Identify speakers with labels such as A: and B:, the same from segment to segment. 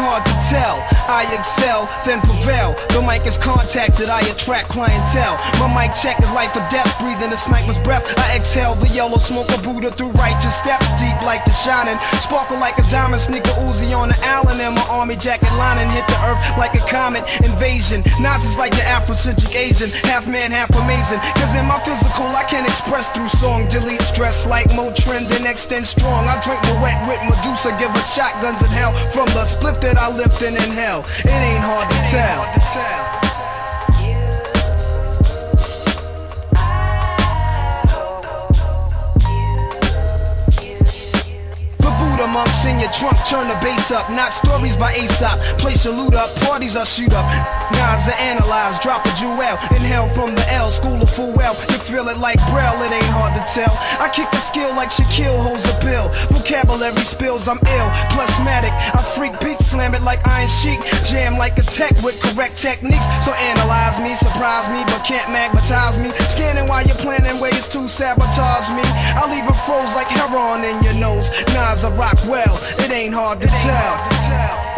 A: hard to tell. I excel, then prevail. The mic is contacted, I attract clientele. My mic check is life or death, breathing a sniper's breath. I exhale the yellow smoke of Buddha through righteous steps, deep like the shining. Sparkle like a diamond, sneaker Uzi on the island, and my army jacket lining hit the earth like a comet invasion. Nazis like the Afrocentric Asian, half man, half amazing. Cause in my physical, I can express through song, delete stress like Motrin, then extend strong. I drink Moet with Medusa, give her shotguns in hell from the split that I lift and inhale. It ain't hard to tell. Monks in your trunk, turn the bass up. Not stories by Aesop. Place your loot up, parties I shoot up. Nas are analyze, drop a jewel. Inhale from the L, school of full well. You feel it like Braille, it ain't hard to tell. I kick a skill like Shaquille holds a pill. Vocabulary spills, I'm ill. Plasmatic, I freak beat, slam it like Iron Sheik. Jam like a tech with correct techniques. So analyze me, surprise me, but can't magnetize me. Scanning while you're planning ways to sabotage me. I leave it froze like heroin in your nose. Nas, I rock rock well, it ain't hard to tell.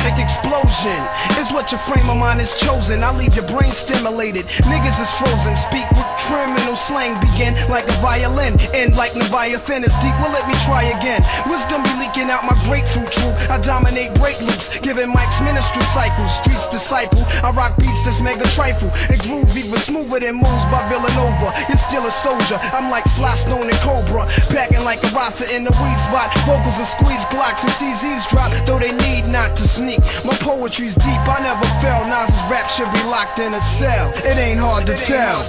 A: Explosion is what your frame of mind is chosen. I leave your brain stimulated. Niggas is frozen. Speak with criminal slang. Begin like a violin. End like Leviathan is deep. Well, let me try again. Wisdom be leaking out my grapefruit true. I dominate break loops. Giving Mike's ministry cycles. Disciple. I rock beats that's mega trifle. And groovy but smoother than moves by Villanova. You're still a soldier. I'm like Sly Stone and Cobra. Packing like a roster in the weed spot. Vocals and squeeze Glocks and CZs drop. Though they need not to sneak. My poetry's deep, I never fail. Nas's rap should be locked in a cell. It ain't hard to tell.